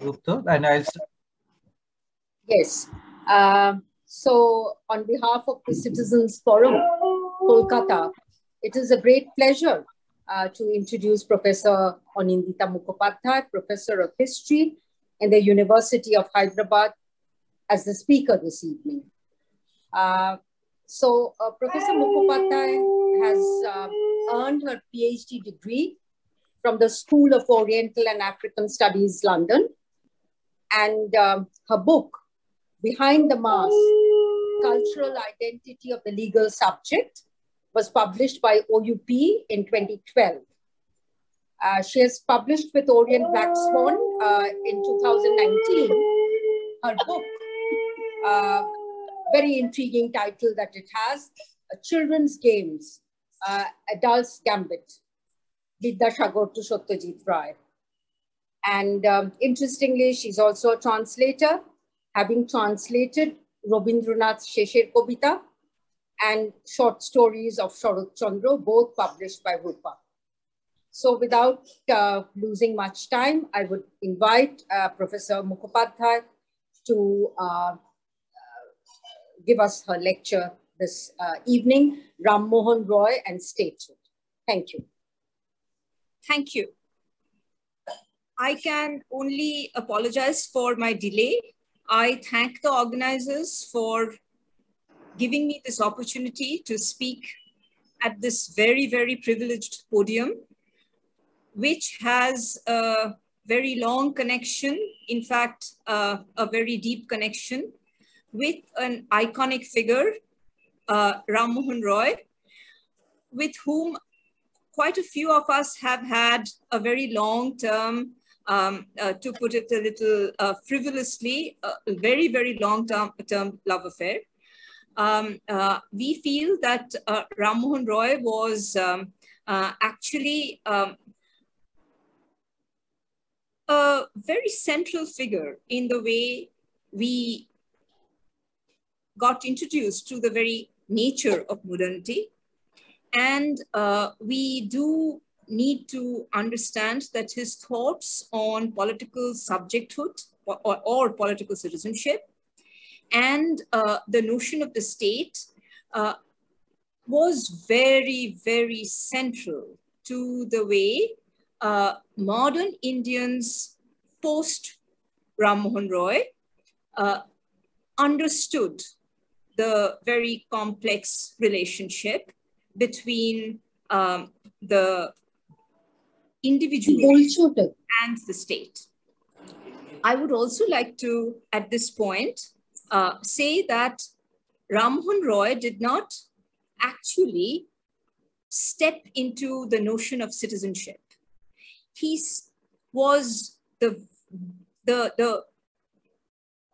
Gupta, and I'll. Yes. Uh, so, on behalf of the Citizens Forum, Kolkata, it is a great pleasure uh, to introduce Professor Anindita Mukhopadhyay, Professor of History in the University of Hyderabad, as the speaker this evening. Uh, so, uh, Professor Mukhopadhyay has uh, earned her PhD degree from the School of Oriental and African Studies, London. And um, her book, Behind the Mask, Cultural Identity of the Legal Subject, was published by OUP in 2012. Uh, she has published with Orient Black Swan uh, in 2019 her book, uh, very intriguing title that it has, Children's Games, uh, Adults Gambit, Vidyasagar to Satyajit Ray. And um, interestingly, she's also a translator, having translated Rabindranath Shesher Kobita and short stories of Sharat Chandra, both published by Rupa. So without uh, losing much time, I would invite uh, Professor Mukhopadhyay to uh, give us her lecture this uh, evening, Ram Mohan Roy and Statehood. Thank you. Thank you. I can only apologize for my delay. I thank the organizers for giving me this opportunity to speak at this very, very privileged podium, which has a very long connection, in fact, uh, a very deep connection with an iconic figure, uh, Ram Mohan Roy, with whom quite a few of us have had a very long term, um, uh, to put it a little uh, frivolously, a very, very long term, term love affair. Um, uh, we feel that uh, Ram Mohan Roy was um, uh, actually um, a very central figure in the way we got introduced to the very nature of modernity. And uh, we do need to understand that his thoughts on political subjecthood or, or, or political citizenship and uh, the notion of the state uh, was very, very central to the way uh, modern Indians post Ram Mohan Roy uh, understood the very complex relationship between um, the individual and the state. I would also like to, at this point, uh, say that Rammohan Roy did not actually step into the notion of citizenship. He was the, the, the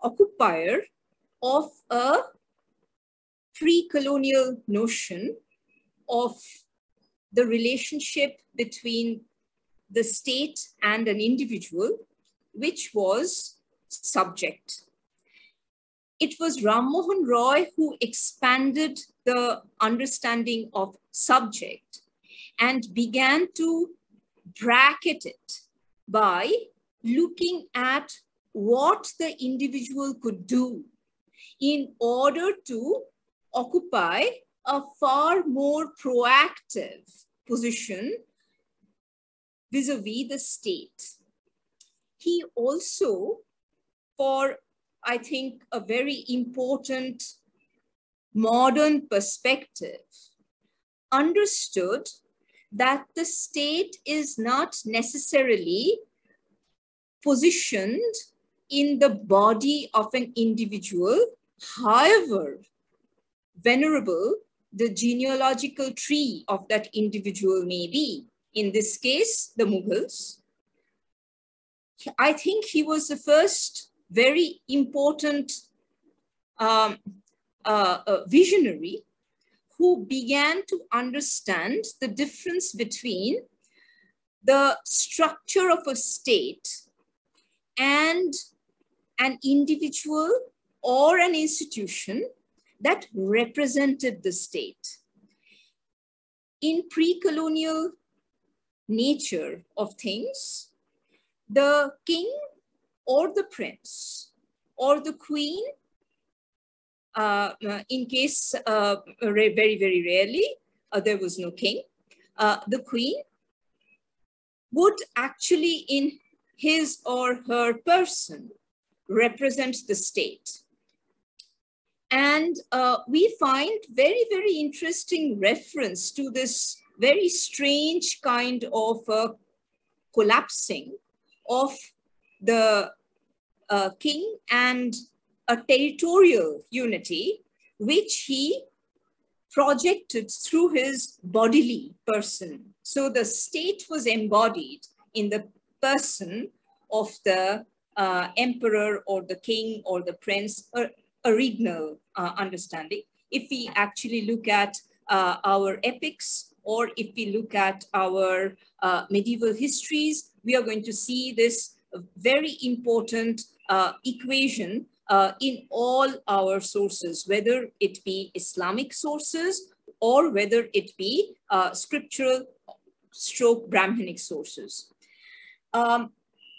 occupier of a pre-colonial notion of the relationship between the state and an individual, which was subject. It was Ram Mohan Roy who expanded the understanding of subject and began to bracket it by looking at what the individual could do in order to occupy a far more proactive position vis-a-vis the state. He also, for I think a very important modern perspective, understood that the state is not necessarily positioned in the body of an individual, however venerable the genealogical tree of that individual may be in this case, the Mughals. I think he was the first very important um, uh, uh, visionary who began to understand the difference between the structure of a state and an individual or an institution that represented the state. In pre-colonial nature of things, the king or the prince or the queen, uh, in case uh, very, very rarely, uh, there was no king, uh, the queen would actually in his or her person represent the state. And uh, we find very, very interesting reference to this very strange kind of uh, collapsing of the uh, king and a territorial unity, which he projected through his bodily person. So the state was embodied in the person of the uh, emperor or the king or the prince, a regnal uh, understanding. If we actually look at uh, our epics or if we look at our uh, medieval histories, we are going to see this very important uh, equation uh, in all our sources, whether it be Islamic sources or whether it be uh, scriptural stroke Brahminic sources. Um,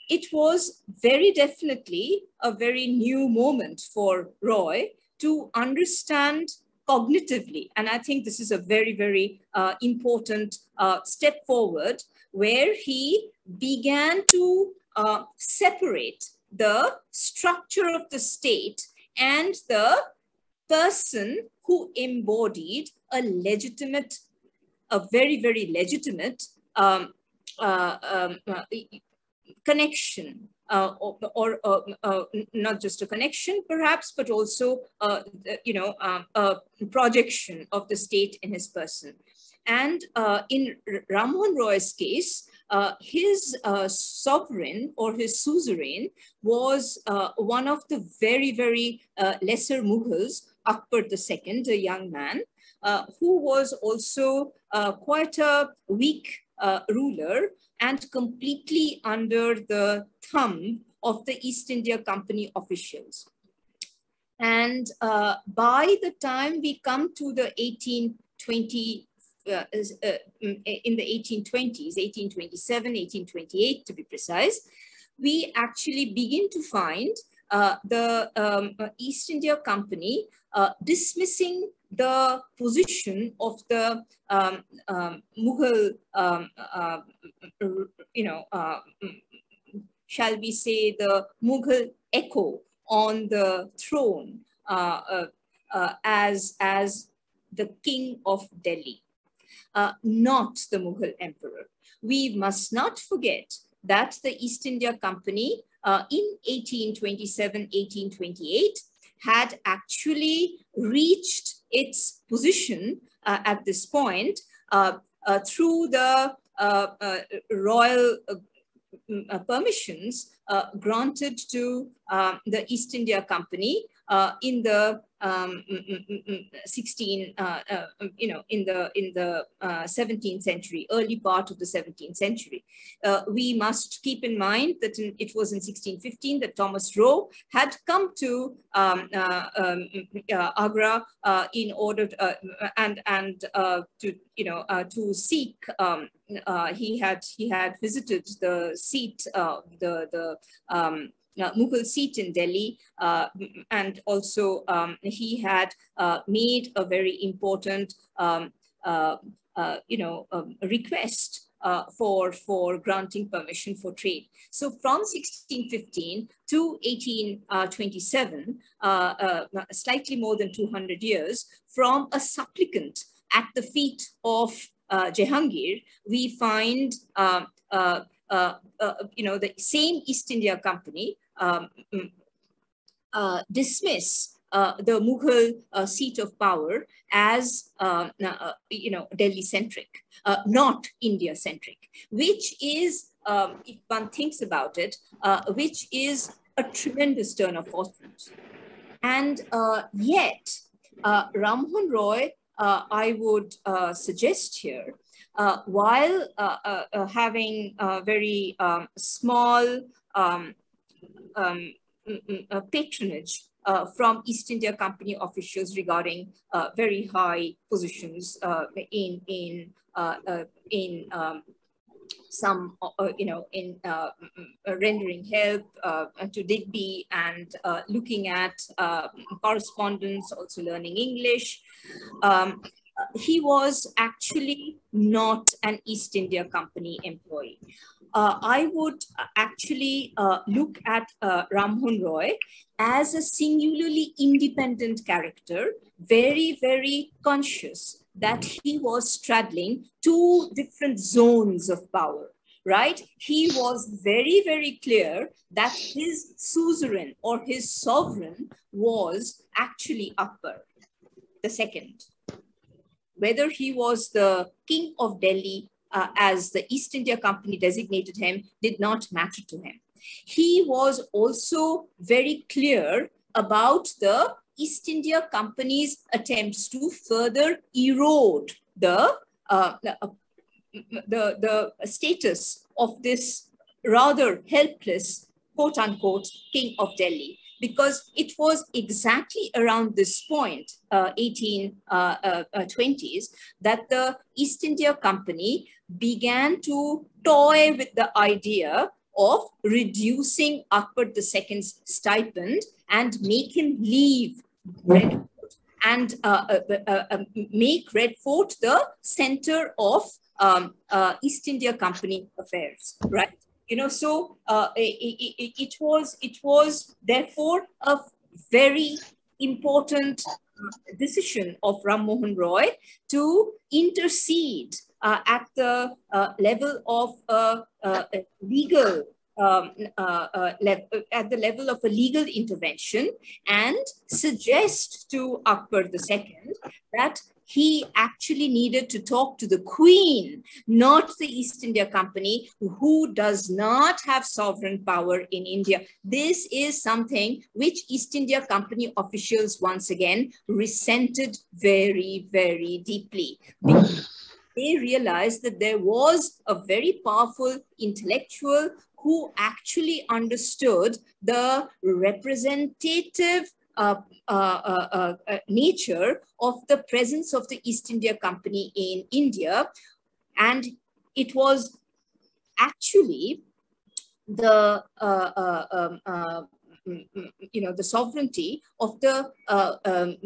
it was very definitely a very new moment for Roy to understand cognitively. And I think this is a very, very uh, important uh, step forward where he began to uh, separate the structure of the state and the person who embodied a legitimate, a very, very legitimate um, uh, um, uh, connection or, or uh, uh, not just a connection perhaps, but also, uh, you know, um, a projection of the state in his person. And in Rammohun Roy's case, uh, his uh, sovereign or his suzerain was uh, one of the very, very uh, lesser Mughals, Akbar II, a young man, uh, who was also uh, quite a weak ruler and completely under the thumb of the East India Company officials. And by the time we come to the 1820 uh, uh, mm, in the 1820s, 1827, 1828 to be precise, we actually begin to find uh, the um, uh, East India Company uh, dismissing the position of the um, um, Mughal, um, uh, you know, mm, shall we say the Mughal echo on the throne as, as the king of Delhi uh, not the Mughal emperor. We must not forget that the East India Company uh, in 1827, 1828 had actually reached its position uh, at this point uh, uh, through the royal permissions granted to the East India Company in the um, mm, mm, mm, 16, uh, uh, you know, in the in the uh, 17th century, early part of the 17th century. Uh, we must keep in mind that in, it was in 1615 that Thomas Roe had come to um, uh, um, uh, Agra in order to, and and to you know to seek. Um, he had he had visited the seat, the the um, uh, Mughal seat in Delhi. Uh, and also um, he had uh, made a very important, um, uh, uh, you know, um, request uh, for, for granting permission for trade. So from 1615 to 1827, slightly more than 200 years, from a supplicant at the feet of Jehangir, we find uh, uh, uh, you know, the same East India Company um, mm, uh, dismiss uh, the Mughal uh, seat of power as, um, uh, you know, Delhi-centric, uh, not India-centric, which is, um, if one thinks about it, uh, which is a tremendous turn of fortunes. And yet, Rammohun Roy, I would suggest here, while having a very um, small um, um, mm, mm, patronage uh, from East India Company officials regarding uh, very high positions uh, in in uh, uh, in um, some, uh, you know, in uh, rendering help to Digby and looking at correspondence, also learning English. Um, he was actually not an East India Company employee. Uh, I would actually uh, look at uh, Rammohun Roy as a singularly independent character, very, very conscious that he was straddling two different zones of power right? He was very, very clear that his suzerain or his sovereign was actually Akbar, the second whether he was the king of Delhi, uh, as the East India Company designated him, did not matter to him. He was also very clear about the East India Company's attempts to further erode the, uh, the, uh, the, the status of this rather helpless, quote unquote, king of Delhi because it was exactly around this point, uh, 1820s, uh, uh, uh that the East India Company began to toy with the idea of reducing Akbar II's stipend and make him leave Red Fort and uh, uh, make Red Fort the center of um, East India Company affairs, right? You know so uh, it, it, it, was it was therefore a very important decision of Ram Mohan Roy to intercede uh, at the uh, level of legal um, uh, uh, at the level of a legal intervention and suggest to Akbar II that he actually needed to talk to the queen, not the East India Company, who does not have sovereign power in India. This is something which East India Company officials once again resented very, very deeply. They realized that there was a very powerful intellectual who actually understood the representative Uh, uh, uh, nature of the presence of the East India Company in India. And it was actually the uh, um, mm, mm, mm, you know the sovereignty of the uh, um,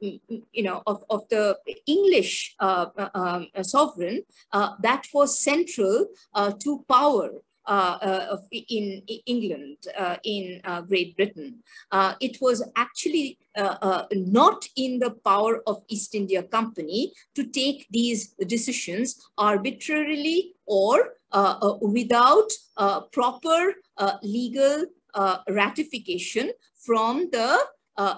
you know of, of the English uh, um, sovereign uh, that was central to power uh, uh, in England, uh, in Great Britain. it was actually not in the power of East India Company to take these decisions arbitrarily or without proper legal ratification from the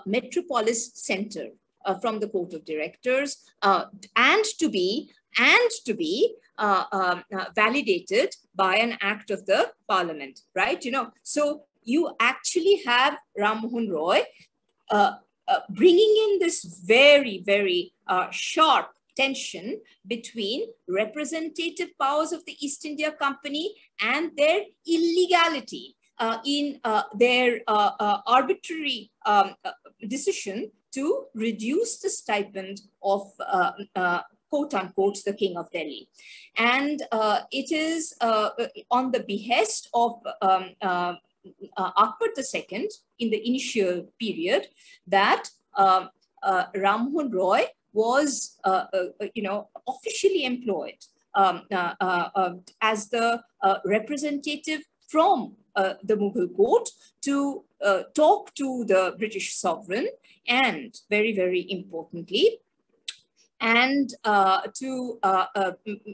metropolis center uh, from the court of directors uh, and to be and to be uh, um, uh, validated by an act of the parliament, right? You know, so you actually have Ram Roy uh, uh, bringing in this very, very uh, sharp tension between representative powers of the East India Company and their illegality uh, in uh, their uh, arbitrary um, decision to reduce the stipend of quote unquote, the king of Delhi. And uh, it is uh, on the behest of um, uh, uh Akbar II in the initial period that um, uh, Roy was, uh, you know, officially employed um, um as the representative from the Mughal court to talk to the British sovereign and very, very importantly, and uh, to uh, uh,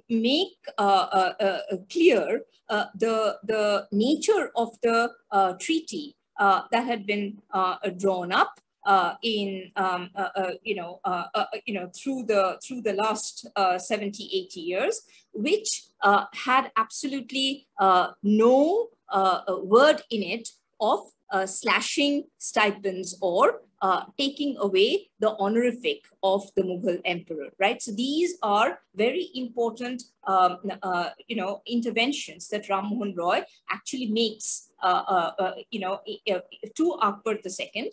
make uh, uh, uh, clear uh, the, the nature of the uh, treaty uh, that had been drawn up in um, you know you know through the through the last 70 80 years which had absolutely no word in it of slashing stipends or uh, taking away the honorific of the Mughal emperor, right? So these are very important, um, uh, you know, interventions that Ram Mohan Roy actually makes, uh, uh, uh you know, to Akbar II.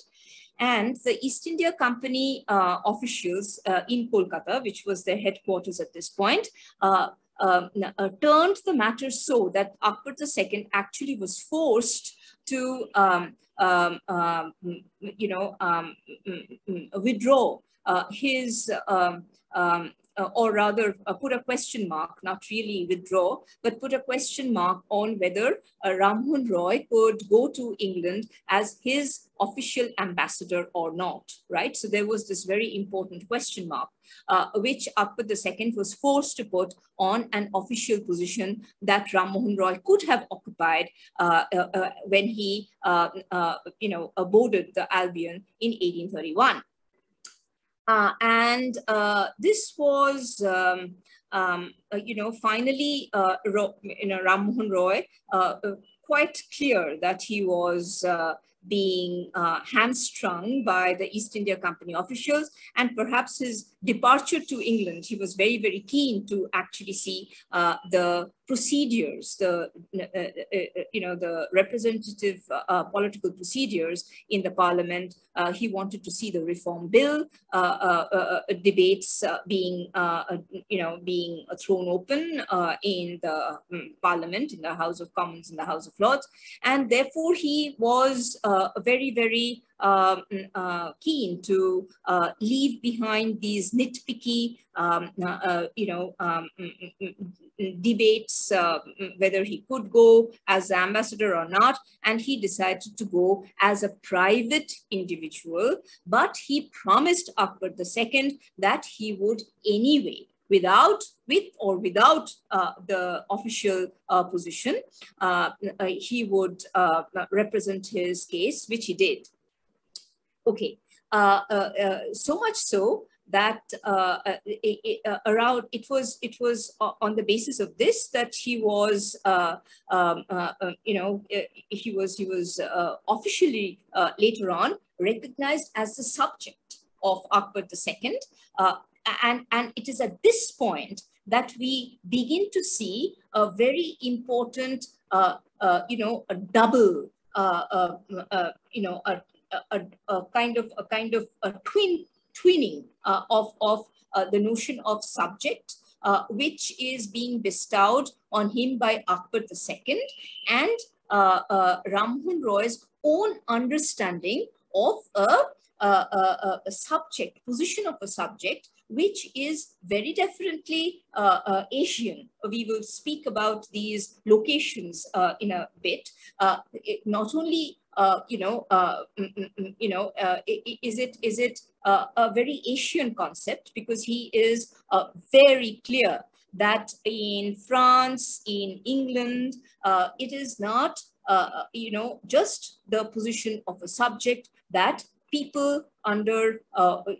And the East India Company uh, officials in Kolkata, which was their headquarters at this point, um, uh, turned the matter so that Akbar II actually was forced to, um, um, um you know, um, mm, mm, withdraw uh, his um, uh, or rather uh, put a question mark, not really withdraw, but put a question mark on whether uh, Rammohun Roy could go to England as his official ambassador or not, right? So there was this very important question mark, uh, which Akbar II was forced to put on an official position that Rammohun Roy could have occupied uh, uh, uh when he, uh, you know, boarded the Albion in 1831. Uh, and uh, this was, um, um, uh, you know, finally, uh, you know, Ram Mohan Roy, uh, uh, quite clear that he was being hamstrung by the East India Company officials and perhaps his departure to England, he was very, very keen to actually see the procedures, the uh, uh, uh, you know the representative uh, uh, political procedures in the parliament. Uh, he wanted to see the reform bill debates being you know being thrown open in the um, parliament, in the House of Commons, in the House of Lords, and therefore he was very very um, uh, keen to uh, leave behind these nitpicky, um, uh, you know, um, debates uh, whether he could go as ambassador or not, and he decided to go as a private individual, but he promised Akbar II that he would anyway without, with or without uh, the official uh, position, uh, uh he would uh, represent his case, which he did. Okay, uh, so much so that uh, uh, uh, around it was it was on the basis of this that he was um, you know he was he was officially later on recognized as the subject of Akbar II and and it is at this point that we begin to see a very important uh, uh, you know a double uh, you know a, a, a, kind of a kind of a twin twinning uh, of, of uh, the notion of subject, uh, which is being bestowed on him by Akbar II and uh, uh, Rammohun Roy's own understanding of a, a, a, subject, position of a subject, which is very definitely uh, Asian. We will speak about these locations in a bit. It, not only you know, uh, mm, mm, mm, you know, uh, is it is it a very Asian concept because he is very clear that in France, in England, it is not, you know, just the position of a subject that people under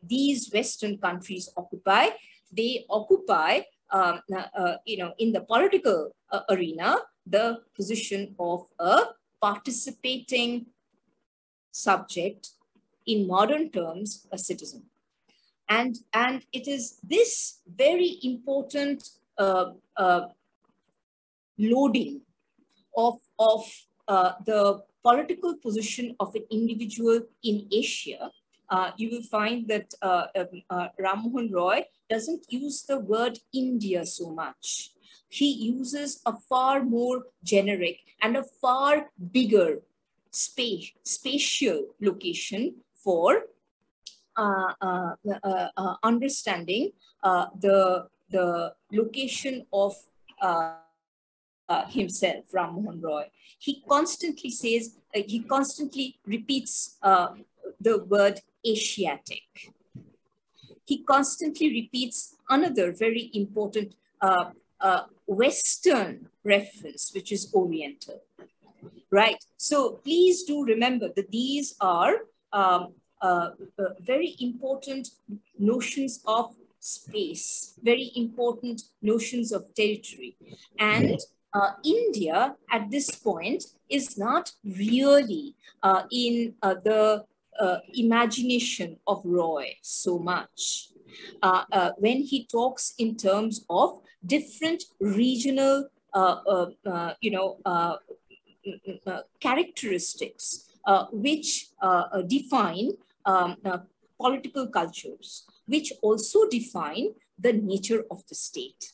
these Western countries occupy. They occupy um, uh, you know, in the political uh, arena, the position of a participating subject, in modern terms, a citizen. And, and it is this very important uh, uh, loading of, of uh, the political position of an individual in Asia, uh, you will find that uh, um, uh, Ram Mohan Roy doesn't use the word India so much he uses a far more generic and a far bigger space, spatial location for uh, uh, uh, uh understanding uh, the, the location of uh, himself, Ram Mohan Roy. He constantly says, he constantly repeats the word Asiatic. He constantly repeats another very important uh, Western reference, which is Oriental, right? So please do remember that these are um, uh, uh, very important notions of space, very important notions of territory. And uh, India at this point is not really uh, in uh, the uh, imagination of Roy so much. Uh, uh, when he talks in terms of different regional, uh, you know, characteristics which define um, political cultures, which also define the nature of the state.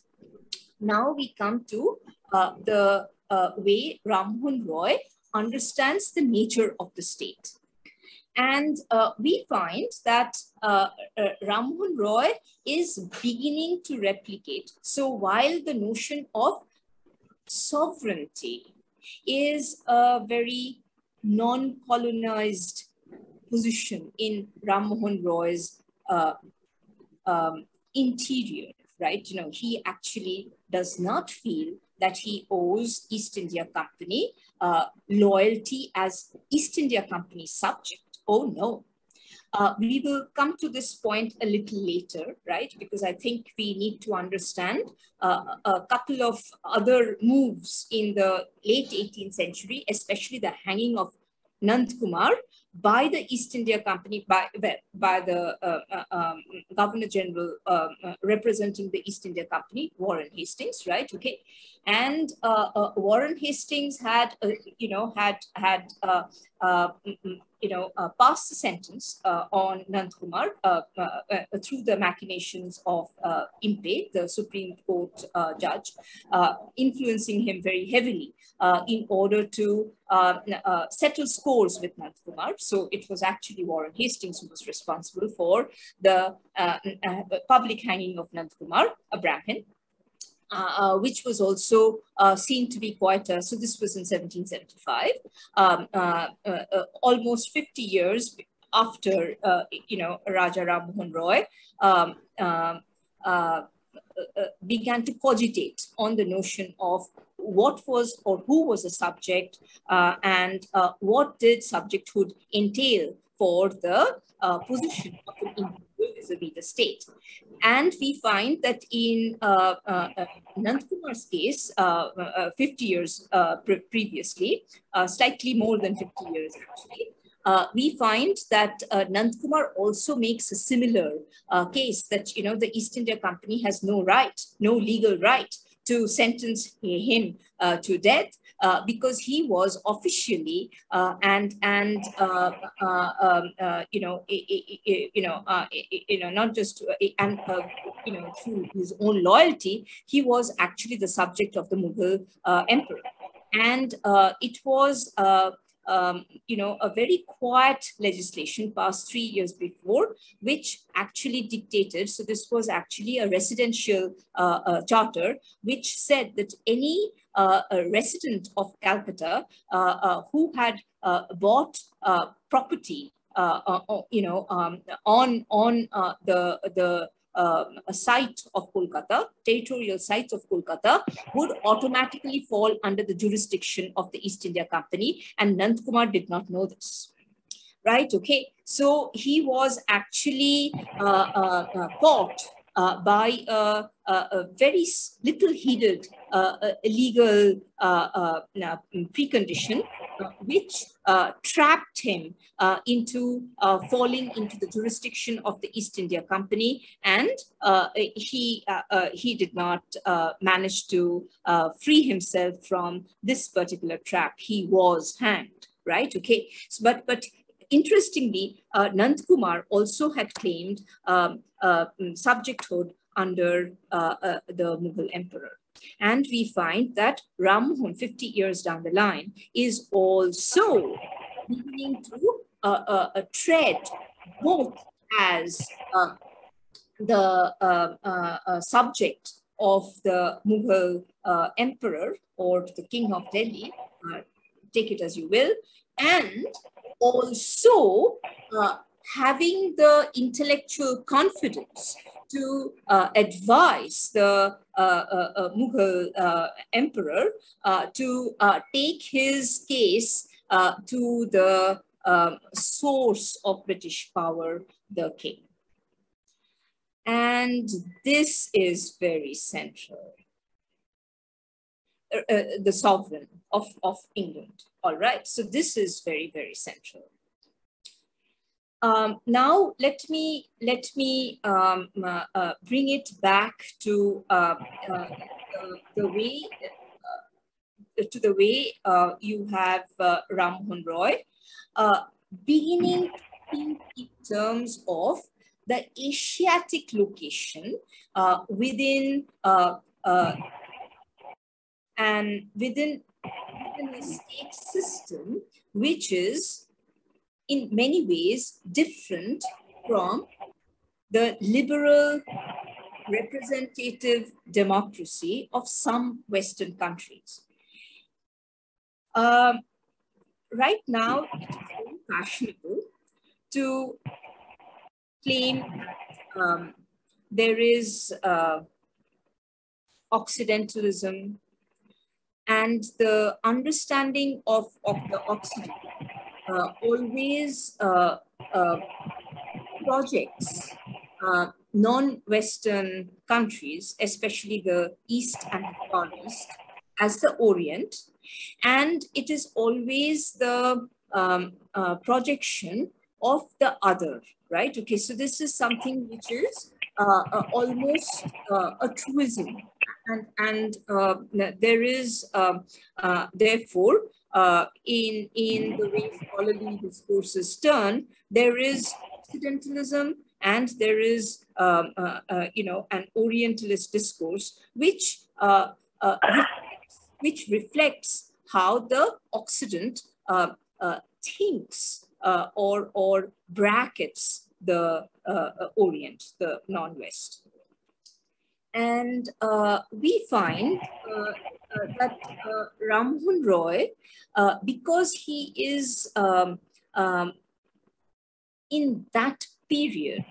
now we come to uh, the uh, way Rammohun Roy understands the nature of the state. And uh, we find that uh, uh, Roy is beginning to replicate. So while the notion of sovereignty is a very non-colonized position in Rammohun Roy's uh, um, interior, right? You know, he actually does not feel that he owes East India Company uh, loyalty as East India Company subject. Oh no, uh, we will come to this point a little later, right? Because I think we need to understand uh, a couple of other moves in the late 18th century, especially the hanging of Nand Kumar by the East India Company, by, by the uh, uh, um, Governor General um, uh, representing the East India Company, Warren Hastings, right? Okay. And uh, Warren Hastings had, you know, had, had mm, mm, you know, uh, passed the sentence uh, on Nand Kumar uh, uh, uh through the machinations of uh, Impey, the Supreme Court uh, judge, influencing him very heavily in order to settle scores with Nand Kumar. So it was actually Warren Hastings who was responsible for the public hanging of Nand Kumar, a Brahmin. Uh, uh, which was also uh, seen to be quite, so this was in 1775, um, uh, uh, uh, almost 50 years after, you know, Raja Ram Mohan Roy um, um began to cogitate on the notion of what was or who was a subject and what did subjecthood entail for the position of an individual vis-a-vis the state. And we find that in uh, uh, uh case, uh, uh 50 years uh, pre previously, slightly more than 50 years actually, uh, we find that uh, Nandkumar also makes a similar uh, case that, you know, the East India Company has no right, no legal right to sentence him uh, to death uh, because he was officially uh, and and uh, uh, um, uh, you know you know you know not just and you know through his own loyalty he was actually the subject of the Mughal emperor. And it was um, you know, a very quiet legislation passed three years before, which actually dictated, so this was actually a residential uh, uh, charter, which said that any uh, resident of Calcutta uh, uh, who had uh, bought property you know, um, on on the the uh, a site of Kolkata, territorial sites of Kolkata, would automatically fall under the jurisdiction of the East India Company. And Nand Kumar did not know this. Right, okay. So he was actually uh, uh, uh caught uh, by a, a, very little heeded uh, illegal uh, precondition, which trapped him into falling into the jurisdiction of the East India Company, and he he did not manage to free himself from this particular trap. He was hanged right okay so, but but interestingly, uh, Nand Kumar also had claimed um, uh, subjecthood under uh, uh, the Mughal emperor. And we find that Rammohun, 50 years down the line, is also beginning to uh, uh, uh tread both as uh, the uh, subject of the Mughal emperor or the king of Delhi, take it as you will, and also uh, having the intellectual confidence to uh, advise the uh, uh, uh Mughal uh, emperor to take his case to the um, source of British power, the king. And this is very central. the sovereign of, of England. All right, so this is very, very central. Um, now let me let me um, uh, uh, bring it back to uh, uh the way uh, to the way uh, you have uh, Rammohun Roy. Beginning in terms of the Asiatic location within and within, within a state system, which is in many ways different from the liberal representative democracy of some Western countries. Um, right now, it is very fashionable to claim um, there is uh, Occidentalism and the understanding of, of the Occident always uh, uh projects uh, non-Western countries, especially the East and the Far East, as the Orient. And it is always the um, uh, projection of the other, right? Okay, so this is something which is uh, uh, almost uh, a truism. And, and uh, there is, um, uh, in, in the way scholarly discourses turn, there is Occidentalism and there is, um, you know, an Orientalist discourse, which, reflects, which reflects how the Occident thinks uh, or, or brackets the uh, uh, Orient, the non-West. And uh, we find uh, uh, that Ram Mohan Roy, because he is um, um, in that period,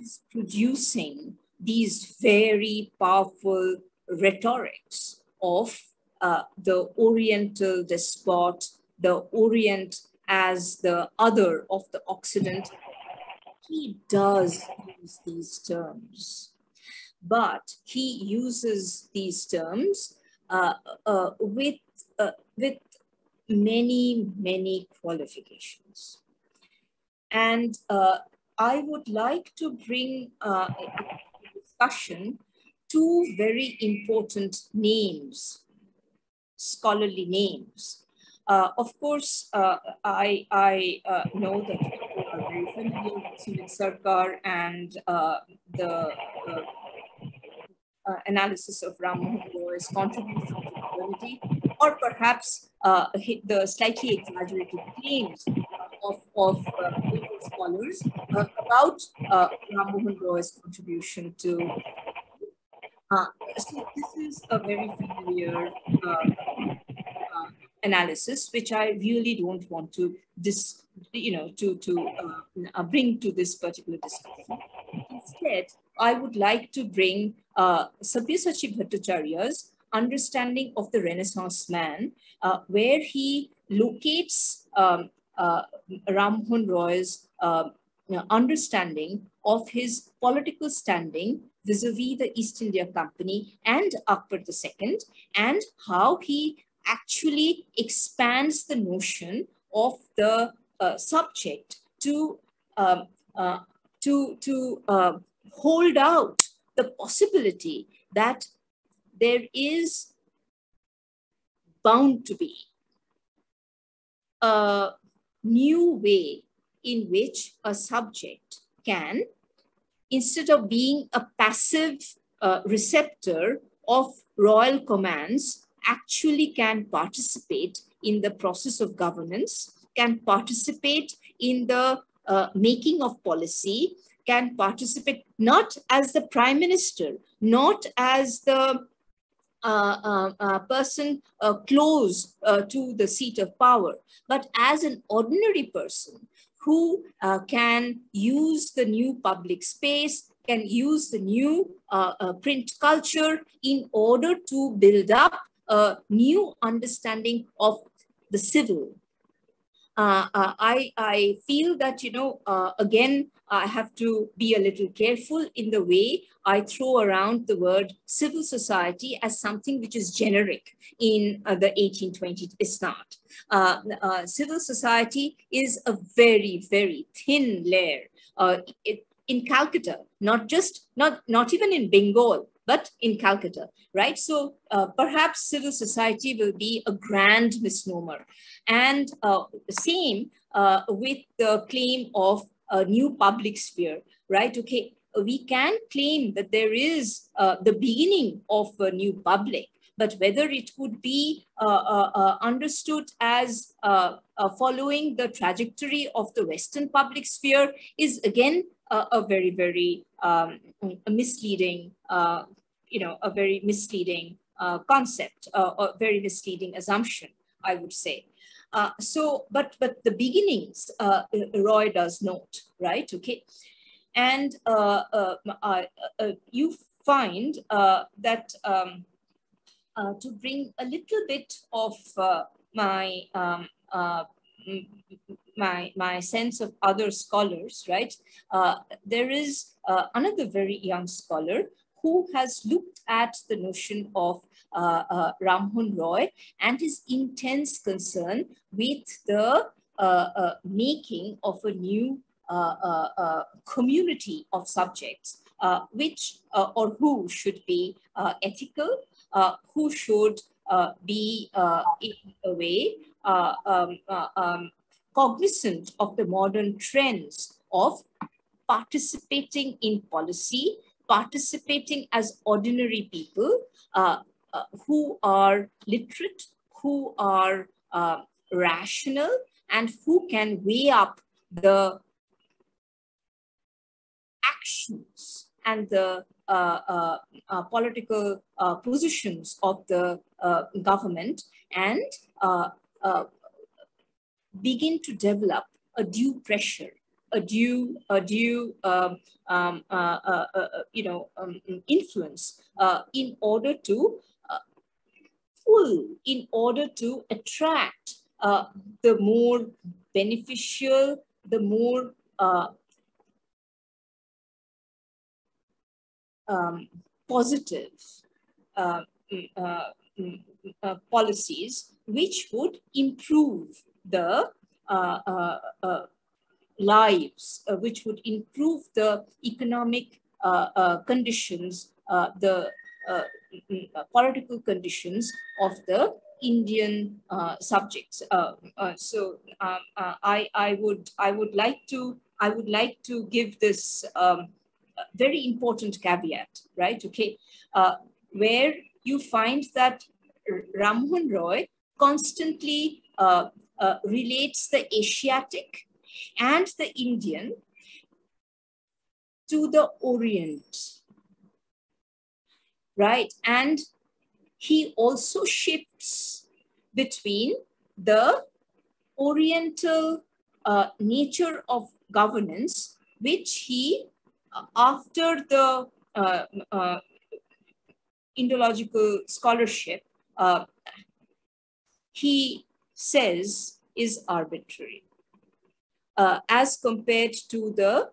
is producing these very powerful rhetorics of the Oriental despot, the Orient as the other of the Occident, he does use these terms. But he uses these terms uh, uh, with, uh, with many, many qualifications. And uh, I would like to bring uh, discussion two very important names, scholarly names, uh, of course, uh, I, I uh, know that people are very familiar with Sumit Sarkar and uh, the uh, uh, analysis of Ram Mohan Roy's contribution to modernity, or perhaps the slightly exaggerated claims of, of scholars about Ram Mohan Roy's contribution to uh, so this is a very familiar uh, uh, analysis, which I really don't want to this, you know, to to uh, uh, bring to this particular discussion. Instead, I would like to bring uh, Sabyasachi Bhattacharya's understanding of the Renaissance man, uh, where he locates um, uh, Roy's uh, understanding of his political standing vis-a-vis the East India Company and Akbar II, and how he actually expands the notion of the uh, subject to, um, uh, to, to uh, hold out the possibility that there is bound to be a new way in which a subject can, instead of being a passive uh, receptor of royal commands, actually can participate in the process of governance, can participate in the uh, making of policy, can participate not as the prime minister, not as the uh, uh, uh person uh, close uh, to the seat of power, but as an ordinary person who can use the new public space, can use the new print culture in order to build up a new understanding of the civil. Uh, uh, I, I feel that, you know, uh, again, I have to be a little careful in the way I throw around the word civil society as something which is generic in uh, the 1820s. It's not. Uh, uh, civil society is a very, very thin layer. It, in Calcutta, not just, not, not even in Bengal, but in Calcutta, right? So uh, perhaps civil society will be a grand misnomer. And uh, same uh, with the claim of a new public sphere, right? Okay, we can claim that there is uh, the beginning of a new public, but whether it could be uh, uh, uh understood as uh, uh, following the trajectory of the Western public sphere is again a very, very um, misleading, you know, a very misleading concept, a very misleading assumption, I would say. Uh, so, but but the beginnings, uh, Roy does note, right? Okay, and uh, you find that um, to bring a little bit of my um, my my sense of other scholars, right? Uh, there is uh, another very young scholar who has looked at the notion of uh, uh, Rammohun Roy and his intense concern with the uh, uh, making of a new community of subjects, which or who should be ethical, who should be in a way um, um, cognizant of the modern trends of participating in policy, participating as ordinary people, uh, uh, who are literate, who are uh, rational, and who can weigh up the actions and the uh, uh, uh, political positions of the government and begin to develop a due pressure, a due, a due um, um, you know, um, influence in order to pull in order to attract uh, the more beneficial, the more uh, um, positive uh, mm, uh, mm, uh, policies which would improve the uh, lives, which would improve the economic conditions, the Mm, uh, political conditions of the Indian uh, subjects. Uh, uh, so um, uh, I, I would I would like to I would like to give this um, very important caveat, right? Okay, uh, where you find that Rammohun Roy constantly relates the Asiatic and the Indian to the Orient right? And he also shifts between the oriental uh, nature of governance, which he, uh, after the uh, uh Indological scholarship, uh, he says is arbitrary, uh, as compared to the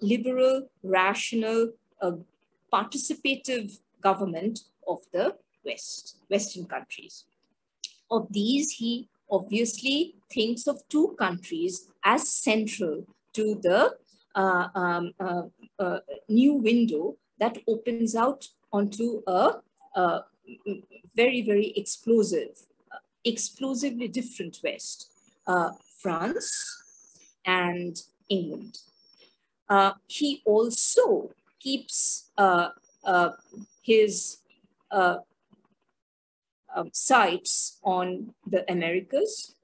liberal, rational, participative government of the West, Western countries. Of these, he obviously thinks of two countries as central to the uh, um, uh, uh, new window that opens out onto a, a very, very explosive, explosively different West, uh, France and England. Uh, he also keeps uh, his uh, uh, sights on the Americas.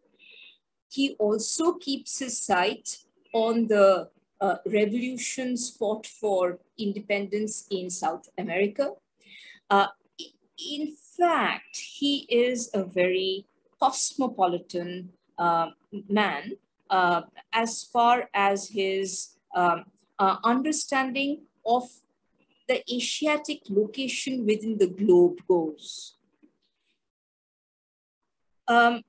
He also keeps his sight on the uh, revolutions fought for independence in South America. Uh, in fact, he is a very cosmopolitan uh, man uh, as far as his um, understanding of the Asiatic location within the globe goes. Um,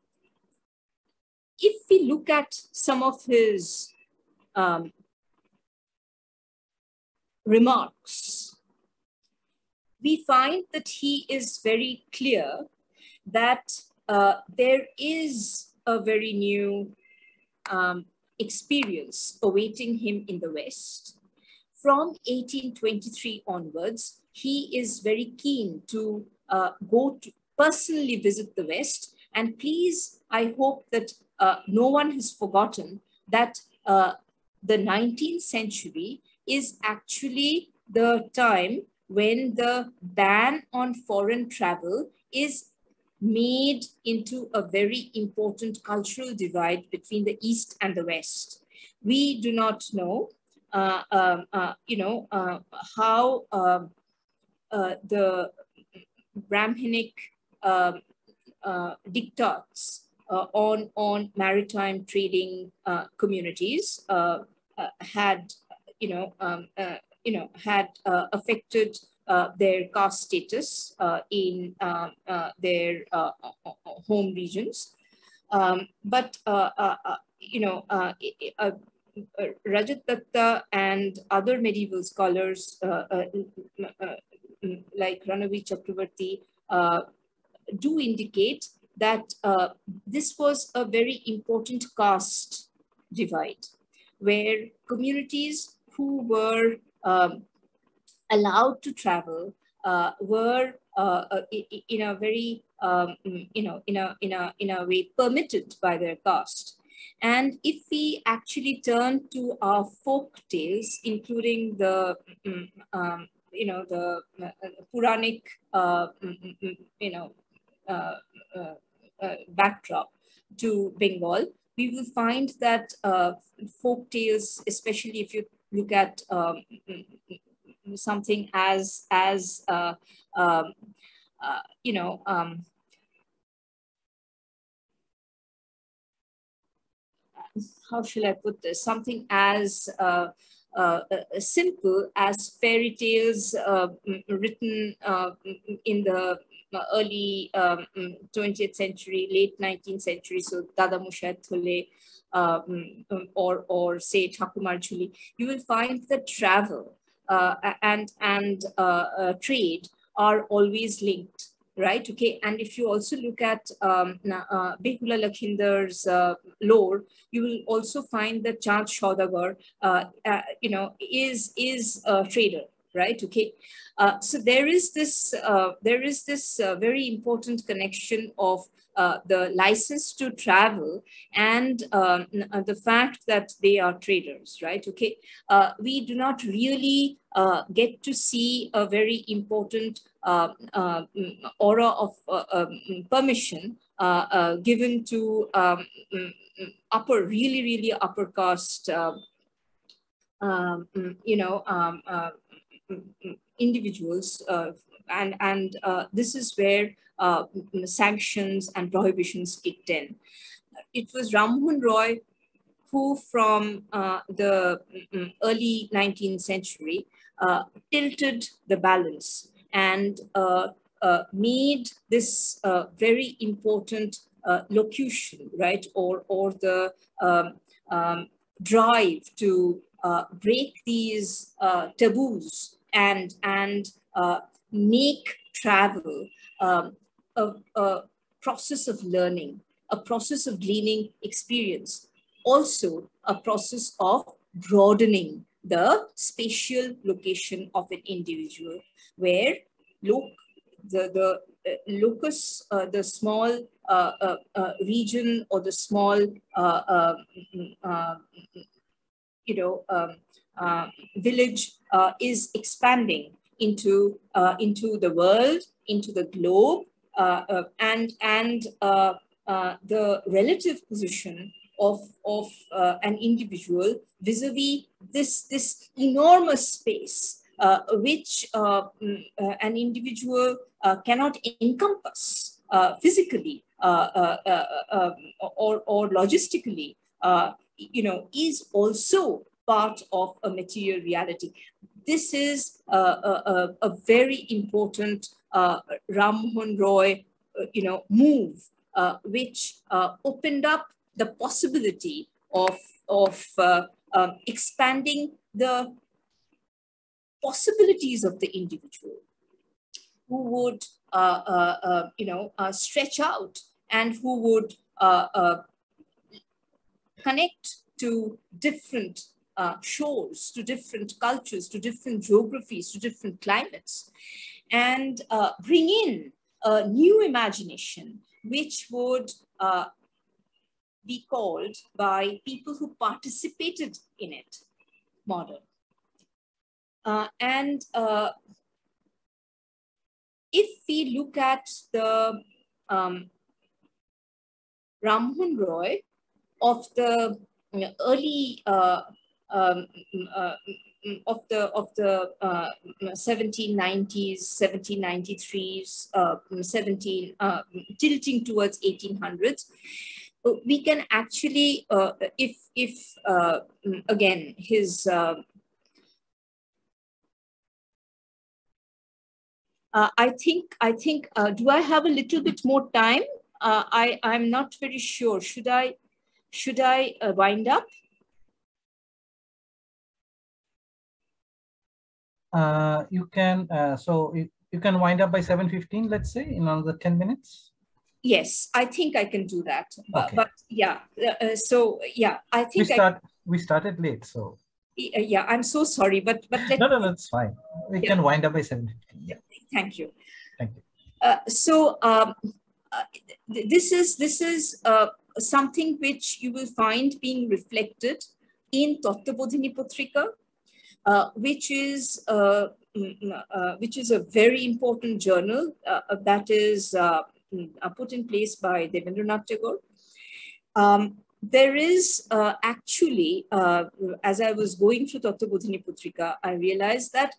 if we look at some of his um, remarks, we find that he is very clear that uh, there is a very new um, experience awaiting him in the West from 1823 onwards, he is very keen to uh, go to personally visit the West. And please, I hope that uh, no one has forgotten that uh, the 19th century is actually the time when the ban on foreign travel is made into a very important cultural divide between the East and the West. We do not know, uh, um, uh, you know, uh, how um, uh, the Brahminic um, uh, diktats uh, on, on maritime trading communities had, you know, um, you know, had affected uh, their caste status uh, in uh, uh their uh, uh, home regions. Um, but, you know, Rajat Datta and other medieval scholars like Ranabir Chakravarti do indicate that uh, this was a very important caste divide where communities who were um, allowed to travel uh, were uh, uh in a very um, you know in a in a in a way permitted by their caste. And if we actually turn to our folk tales including the mm, um, you know the uh, puranic uh, mm, mm, you know uh, backdrop to bengal we will find that folk tales especially if you look at um, something as as uh, um, uh, you know um, how shall I put this? Something as uh, uh, uh simple as fairy tales uh, written uh, in the early um, 20th century, late 19th century. So Dada Mushat Thole, um, or, or say Thakumar Jhuli, you will find that travel and, and uh, uh, trade are always linked right? Okay, and if you also look at um, uh, Behula Lakhindar's uh, lore, you will also find that Chand Saudagar, uh, uh, you know, is is a trader, right? Okay, uh, so there is this uh, there is this uh, very important connection of uh, the license to travel and um, uh, the fact that they are traders, right? Okay, uh, we do not really get to see a very important aura of um, permission given to um, upper, really, really upper caste, um, you know, um, individuals uh, and, and uh, this is where uh, sanctions and prohibitions kicked in. It was Rammohun Roy who from uh, the mm, early 19th century uh, tilted the balance and uh, made this very important locution, right, or, or the um, um, drive to break these taboos and, and make travel um, a, a process of learning, a process of gleaning experience, also a process of broadening the spatial location of an individual where look the, the uh, locus, uh, the small uh, uh, uh region or the small, uh, you know, um, village is expanding into, uh, into the world, into the globe, uh, uh, and and uh, uh the relative position of of uh, an individual vis-a-vis this this enormous space which mm, an individual cannot encompass physically um, or or logistically you know is also part of a material reality this is a, a, a very important uh, Roy, uh, you know, move, uh, which uh, opened up the possibility of, of uh, um, expanding the possibilities of the individual who would, uh, you know, stretch out and who would connect to different uh, shores, to different cultures, to different geographies, to different climates, and uh, bring in a new imagination, which would uh, be called by people who participated in it modern. Uh, and uh, if we look at the um, Rammohun Roy of the early uh, um, uh, of the of the uh, 1790s, 1793s, uh, 17 uh, tilting towards 1800s, we can actually, uh, if if uh, again his uh, I think I think do I have a little bit more time? I I'm not very sure. Should I should I wind up? Uh, you can, uh, so you, you can wind up by 7.15, let's say, in another 10 minutes? Yes, I think I can do that. Uh, okay. But, yeah, uh, uh, so yeah, I think we, start, I, we started late, so. Yeah, I'm so sorry, but but no, no, that's fine. We yeah. can wind up by 7.15. Yeah. Thank you. Thank you. Uh, so um, this is this is uh, something which you will find being reflected in Tattvabodhini Patrika, uh, which is uh, mm, mm, uh, which is a very important journal uh, that is uh, mm, put in place by Devendranath Tagore. Um, there is actually, as I was going through Tattvabodhini Patrika, I realized that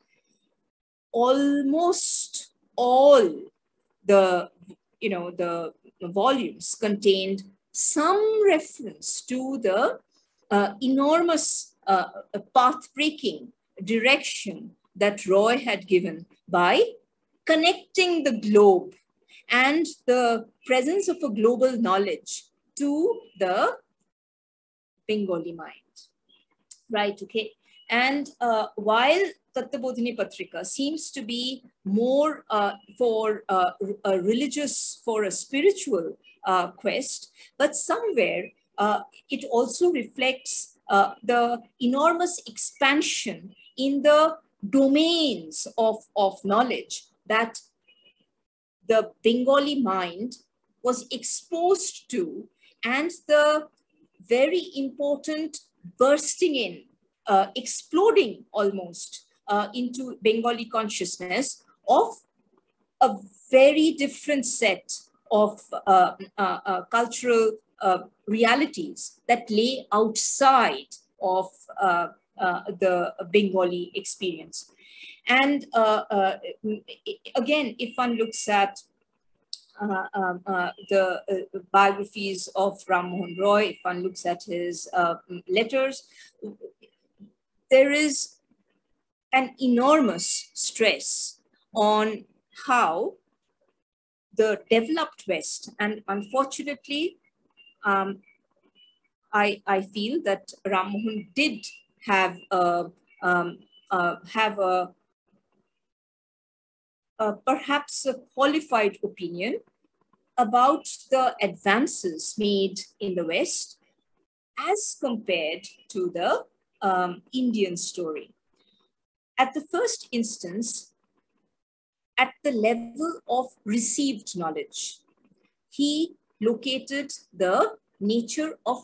almost all the you know the volumes contained some reference to the uh, enormous uh, a path-breaking direction that Roy had given by connecting the globe and the presence of a global knowledge to the Bengali mind. Right, okay. And uh, while Tattvabodhini Patrika seems to be more uh, for uh, a religious, for a spiritual uh, quest, but somewhere uh, it also reflects uh, the enormous expansion in the domains of, of knowledge that the Bengali mind was exposed to and the very important bursting in, uh, exploding almost uh, into Bengali consciousness of a very different set of uh, uh, uh cultural uh, realities that lay outside of uh, uh, the Bengali experience. And uh, uh, again, if one looks at uh, um, the biographies of Ram Mohan Roy, if one looks at his letters, there is an enormous stress on how the developed West, and unfortunately, um, I, I feel that Ram Mohan did have a, um, uh, have a, a, perhaps a qualified opinion about the advances made in the West as compared to the um, Indian story. At the first instance, at the level of received knowledge, he located the nature of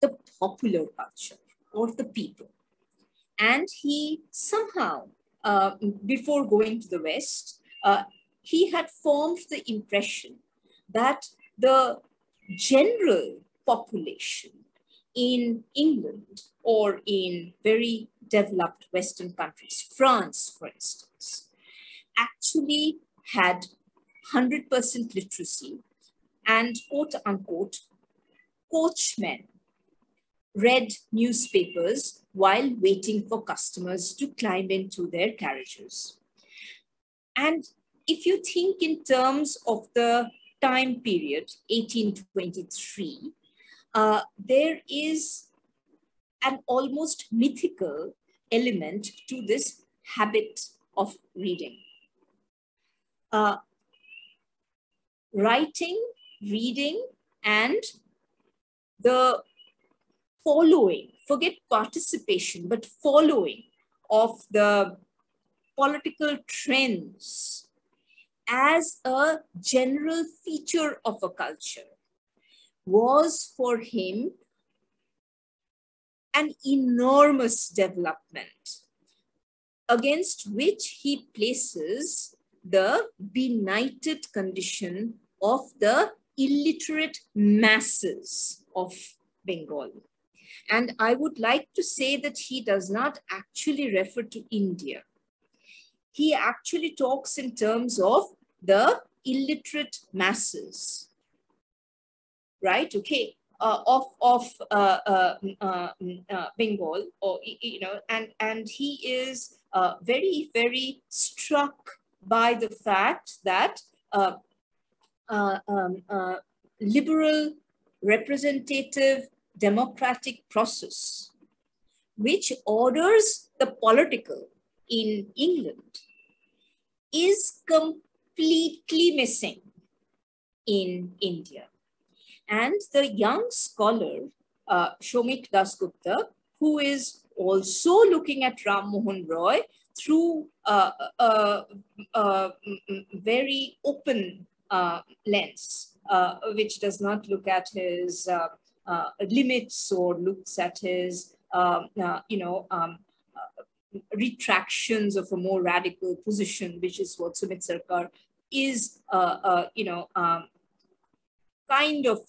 the popular culture or the people. And he somehow, uh, before going to the West, uh, he had formed the impression that the general population in England or in very developed Western countries, France, for instance, actually had 100% literacy and quote unquote, coachmen read newspapers while waiting for customers to climb into their carriages. And if you think in terms of the time period, 1823, uh, there is an almost mythical element to this habit of reading. Uh, writing reading and the following, forget participation, but following of the political trends as a general feature of a culture was for him an enormous development against which he places the benighted condition of the illiterate masses of Bengal. And I would like to say that he does not actually refer to India. He actually talks in terms of the illiterate masses, right? Okay, uh, of of uh, uh, uh, uh Bengal, or you know, and and he is uh, very very struck by the fact that um, liberal representative democratic process, which orders the political in England, is completely missing in India. And the young scholar, uh, Shomik Dasgupta, who is also looking at Ram Mohan Roy through a, a, a very open uh, lens, uh, which does not look at his uh, uh, limits or looks at his, um, uh, you know, um, retractions of a more radical position, which is what Sumit Sarkar is, you know, um, kind of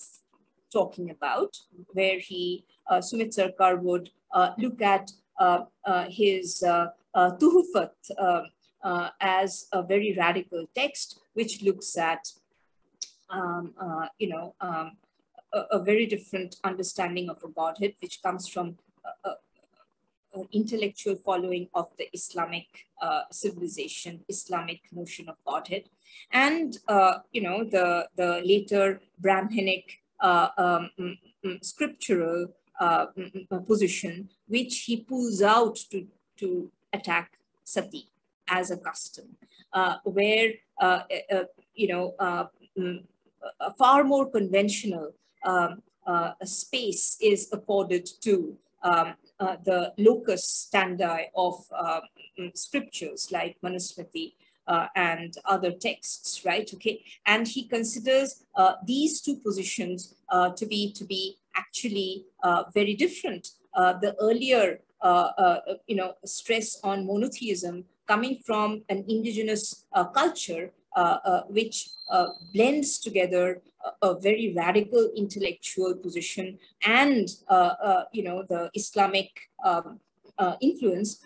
talking about, where he, uh, Sumit Sarkar would uh, look at uh, uh his uh, uh, as a very radical text, which looks at, um, you know, um, a, a, very different understanding of a godhead, which comes from intellectual following of the Islamic uh, civilization, Islamic notion of Godhead, and uh, you know the the later Brahminic uh, um, mm, mm, scriptural uh, mm, position, which he pulls out to to attack sati as a custom, uh, where uh, you know a far more conventional um, space is accorded to um, uh, the locus standi of uh, scriptures like Manusmriti uh, and other texts, right? Okay, and he considers uh, these two positions uh, to be to be actually very different. the earlier, you know, stress on monotheism coming from an indigenous culture uh, uh, which uh, blends together a, a, very radical intellectual position and, you know, the Islamic um, influence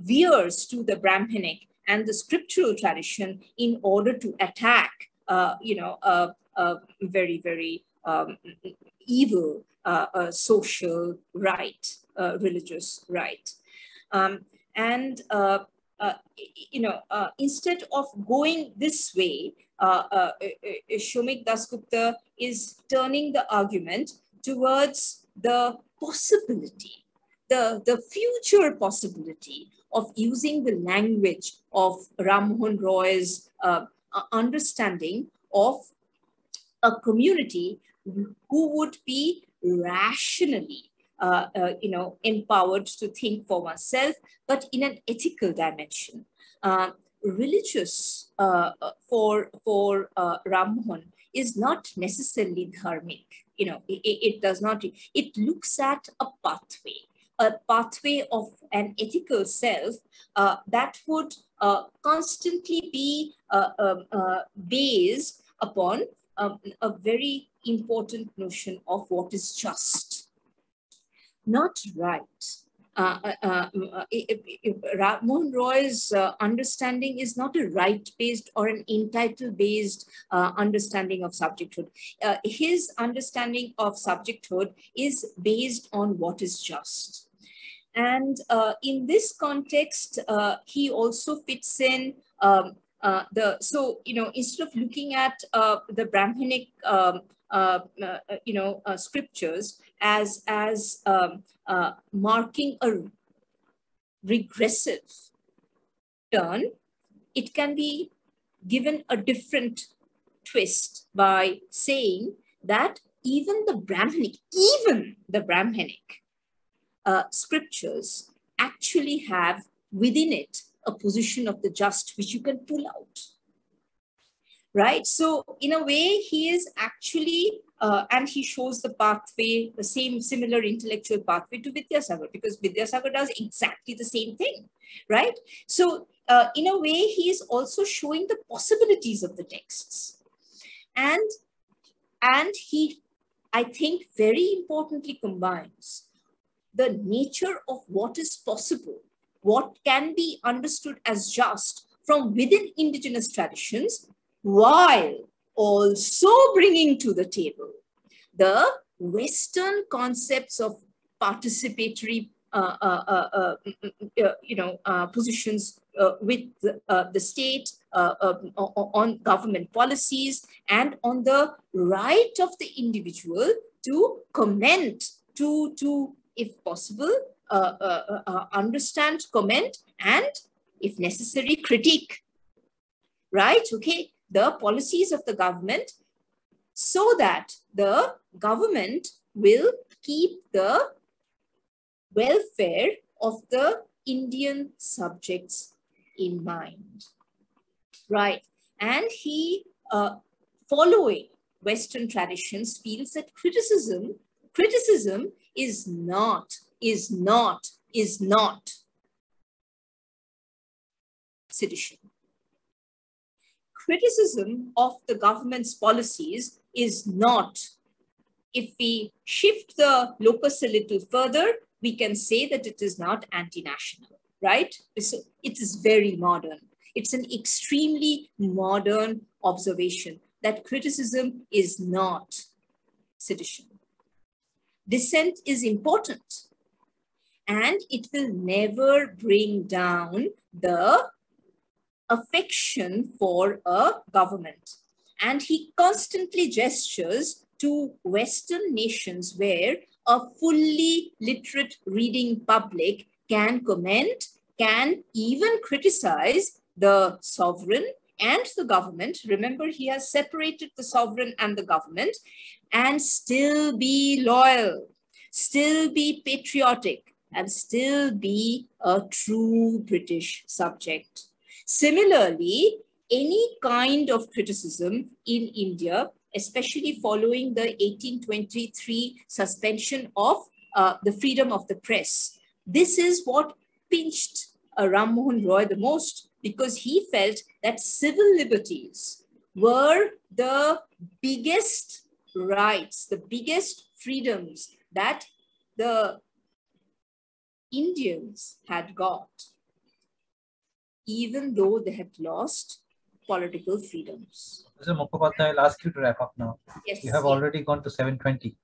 veers to the Brahminic and the scriptural tradition in order to attack, you know, a, a very, very um, evil uh, social right, uh, religious right. Um, and uh, you know, uh, instead of going this way, uh, uh, uh, Shomik Dasgupta is turning the argument towards the possibility, the, the future possibility of using the language of Ram Mohan Roy's understanding of a community who would be rationally uh, uh, you know, empowered to think for oneself, but in an ethical dimension. Uh, religious uh, uh, for for uh, Rammohan is not necessarily dharmic. You know, it, it does not. It looks at a pathway, a pathway of an ethical self that would constantly be um, based upon um, a very important notion of what is just not right. Uh, uh, uh, uh Mohan Roy's uh, understanding is not a right-based or an entitled-based uh, understanding of subjecthood. his understanding of subjecthood is based on what is just. And in this context, he also fits in um, the, so, you know, instead of looking at the Brahminic um, uh, uh, you know, uh, scriptures as, as um, marking a regressive turn, it can be given a different twist by saying that even the Brahmanic, even the Brahmanic uh, scriptures actually have within it a position of the just which you can pull out right? So in a way, he is actually, uh, and he shows the pathway, the same similar intellectual pathway to Vidyasagar because Vidyasagar does exactly the same thing, right? So uh, in a way, he is also showing the possibilities of the texts. And, and he, I think, very importantly combines the nature of what is possible, what can be understood as just from within indigenous traditions, while also bringing to the table the Western concepts of participatory uh, uh, uh, mm, mm, mm, you know, positions with the, the state um, on government policies and on the right of the individual to comment, to, to if possible, understand, comment, and if necessary, critique. Right? Okay. The policies of the government so that the government will keep the welfare of the Indian subjects in mind. Right. And he, uh, following Western traditions, feels that criticism, criticism is not, is not, is not sedition. Criticism of the government's policies is not. If we shift the locus a little further, we can say that it is not anti-national, right? It is very modern. It's an extremely modern observation that criticism is not sedition. Dissent is important and it will never bring down the affection for a government. And he constantly gestures to Western nations where a fully literate reading public can comment, can even criticize the sovereign and the government. Remember, he has separated the sovereign and the government and still be loyal, still be patriotic, and still be a true British subject. Similarly, any kind of criticism in India especially following the 1823 suspension of uh, the freedom of the press. This is what pinched uh, Ram Mohan Roy the most because he felt that civil liberties were the biggest rights, the biggest freedoms that the Indians had got, even though they had lost political freedoms. Mr. Mukhopadhyay, I'll ask you to wrap up now. Yes. You have already gone to 720.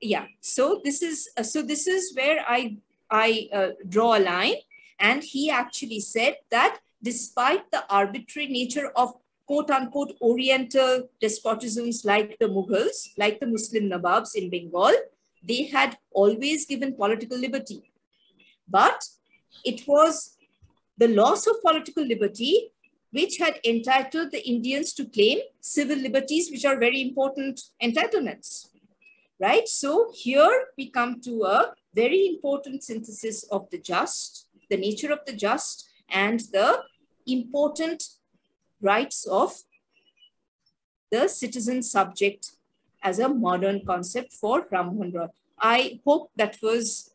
Yeah. So this is uh, so this is where I I uh, draw a line, and he actually said that despite the arbitrary nature of quote unquote Oriental despotisms like the Mughals, like the Muslim Nawabs in Bengal, they had always given political liberty. But it was the loss of political liberty which had entitled the Indians to claim civil liberties, which are very important entitlements, right? So here we come to a very important synthesis of the just, the nature of the just, and the important rights of the citizen subject as a modern concept for Ram Mohan Roy. I hope that was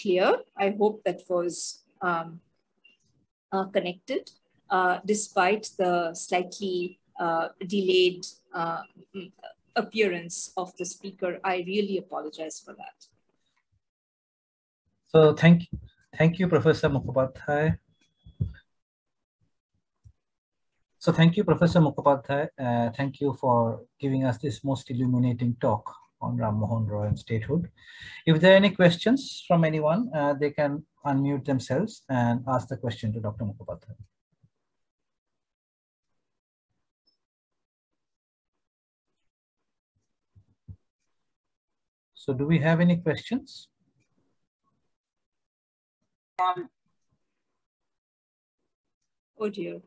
clear. I hope that was um, uh, connected uh, despite the slightly uh, delayed uh, mm, appearance of the speaker. I really apologize for that. So thank you, thank you, Professor Mukhopadhyay. So thank you, Professor Mukhopadhyay. Uh, thank you for giving us this most illuminating talk on Ram Mohan Roy and statehood. If there are any questions from anyone, uh, they can unmute themselves and ask the question to Dr. Mukhopadhyay. So do we have any questions? Um, oh dear.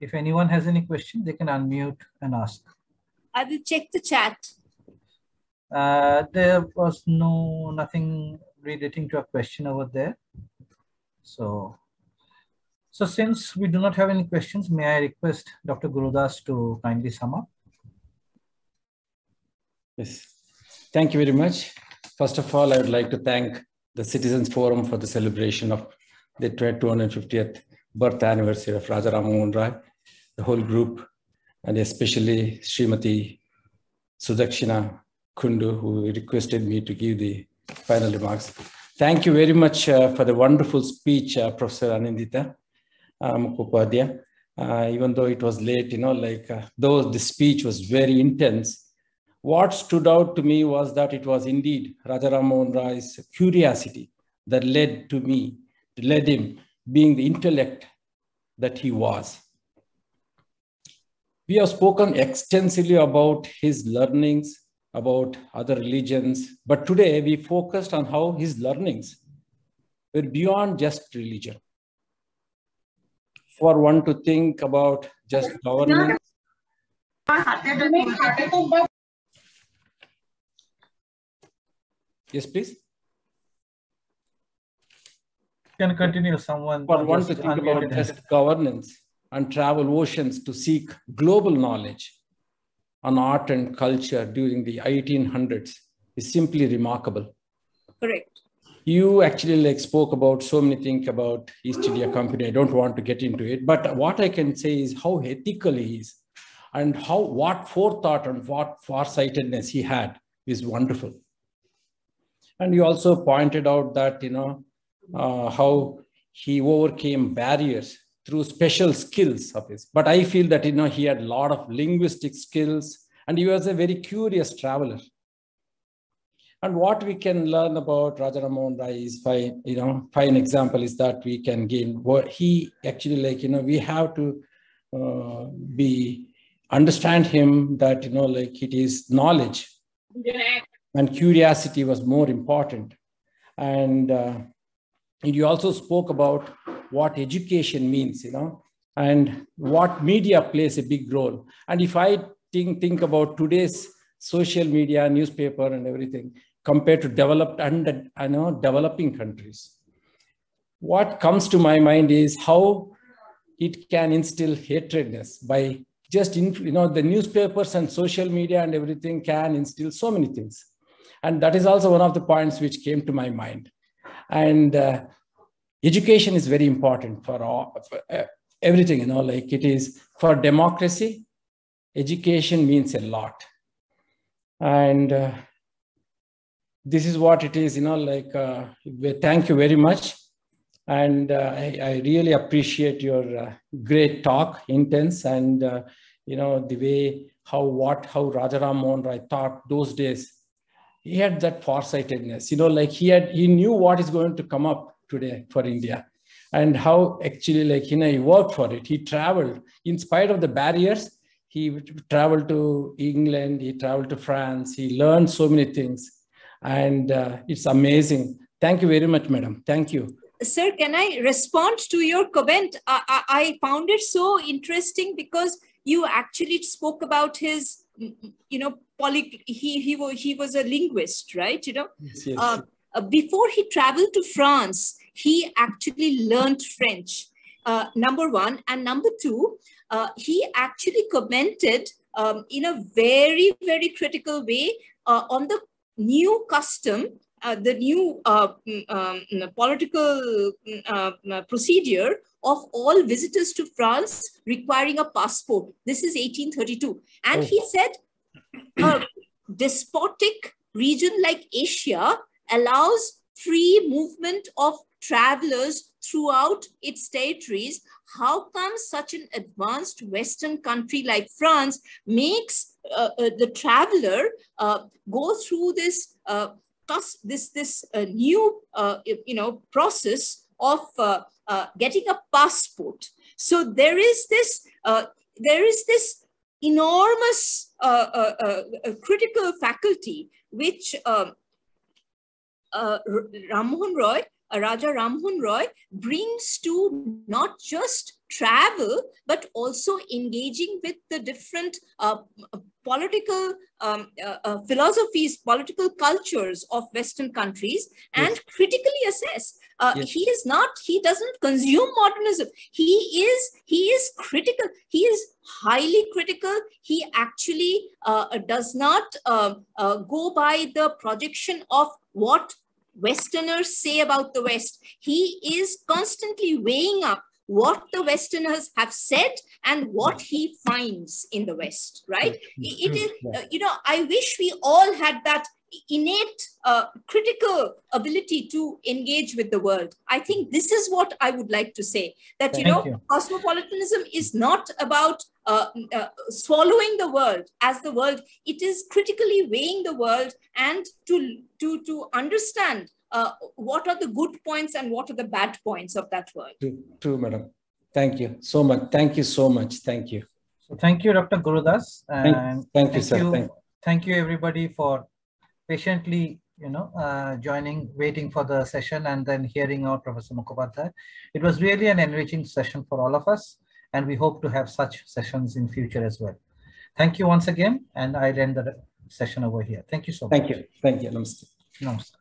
If anyone has any question, they can unmute and ask. I will check the chat. Uh, there was no nothing relating to a question over there. So, so since we do not have any questions, may I request Dr. Gurudas to kindly sum up? Yes, thank you very much. First of all, I would like to thank the Citizens Forum for the celebration of the 250th birth anniversary of Raja Ram Mohan Roy, the whole group, and especially Srimati Sudakshina Kundu, who requested me to give the final remarks. Thank you very much uh, for the wonderful speech, uh, Professor Anindita uh, Mukhopadhyay. Uh, even though it was late, you know, like uh, though the speech was very intense, what stood out to me was that it was indeed Rajaram Roy's curiosity that led to me, led him being the intellect that he was. We have spoken extensively about his learnings, about other religions, but today we focused on how his learnings were beyond just religion. For one to think about just governance. Yes, please. Can continue. Someone for one to think about just governance and travel oceans to seek global knowledge on art and culture during the 1800s is simply remarkable. Correct. You actually like spoke about so many things about East India Company. I don't want to get into it, but what I can say is how ethical he is and how what forethought and what farsightedness he had is wonderful. And you also pointed out that, you know, uh, how he overcame barriers through special skills of his. But I feel that, you know, he had a lot of linguistic skills and he was a very curious traveler. And what we can learn about Raja Mohan Roy is fine, you know, fine example is that we can gain what he actually like, you know, we have to uh, be, understand him that, you know, like it is knowledge and curiosity was more important. And, uh, and you also spoke about what education means, you know, and what media plays a big role. And if I think, think about today's social media, newspaper, and everything compared to developed and I know developing countries, what comes to my mind is how it can instill hatredness by just in, you know the newspapers and social media and everything can instill so many things and that is also one of the points which came to my mind and uh, education is very important for, all, for uh, everything you know like it is for democracy education means a lot. And uh, this is what it is you know like uh, thank you very much. And uh, I, I, really appreciate your uh, great talk intense and uh, you know the way how what how rajaram mohan roy thought those days. He had that farsightedness, you know, like he had, he knew what is going to come up today for India and how actually like, you know, he worked for it. He traveled in spite of the barriers. He traveled to England, he traveled to France, he learned so many things and uh, it's amazing. Thank you very much, madam. Thank you. Sir, can I respond to your comment? I, I, I found it so interesting because you actually spoke about his you know, poly, he, he, was, he was a linguist, right? You know, yes, yes. Uh, before he traveled to France, he actually learned French, uh, number one. And number two, uh, he actually commented um, in a very, very critical way uh, on the new custom uh, the new uh, mm, um, mm, political mm, uh, procedure of all visitors to France requiring a passport. This is 1832. And oh. he said a despotic region like Asia allows free movement of travelers throughout its territories. How come such an advanced Western country like France makes uh, uh, the traveler uh, go through this this this uh, new uh, you know process of uh, uh, getting a passport. So there is this uh, there is this enormous critical faculty which um, Roy Raja Rammohun Roy brings to not just travel, but also engaging with the different uh, political um, uh, uh, philosophies, political cultures of Western countries and yes. critically assess. Uh, yes. He is not, he doesn't consume modernism. He is, he is critical. He is highly critical. He actually uh, does not uh, go by the projection of what Westerners say about the West. He is constantly weighing up what the Westerners have said and what he finds in the West, right? It is, uh, you know, I wish we all had that innate uh, critical ability to engage with the world. I think this is what I would like to say that, you Thank know, you. cosmopolitanism is not about uh, uh, swallowing the world as the world. It is critically weighing the world and to, to, to understand uh, what are the good points and what are the bad points of that world. True, true, madam. Thank you so much. Thank you so much. Thank you. So thank you, Dr. Gurudas. Thank, And thank you, sir. Thank thank you everybody for patiently you know uh, joining waiting for the session and then hearing out professor mukhopadhyay it was really an enriching session for all of us and we hope to have such sessions in future as well thank you once again and i'll end the session over here thank you so much. Thank you. Thank you. Namaste. Namaste.